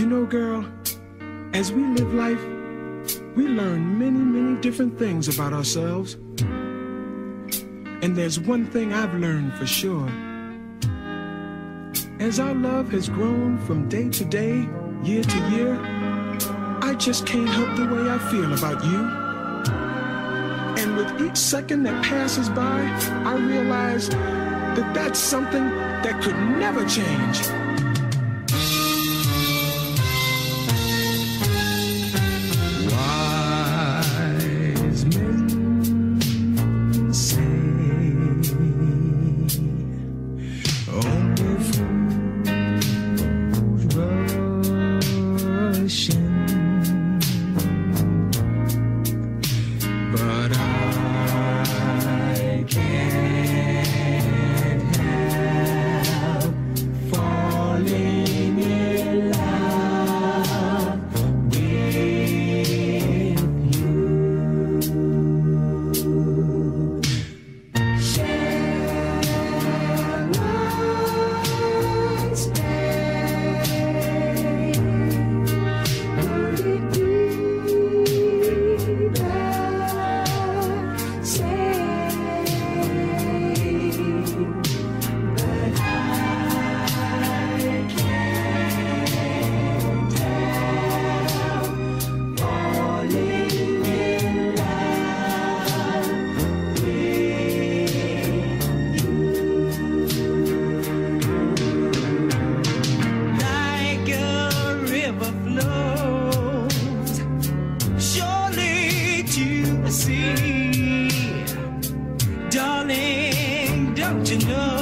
You know, girl, as we live life, we learn many, many different things about ourselves. And there's one thing I've learned for sure. As our love has grown from day to day, year to year, I just can't help the way I feel about you. And with each second that passes by, I realize that that's something that could never change. Sea. Darling, don't you know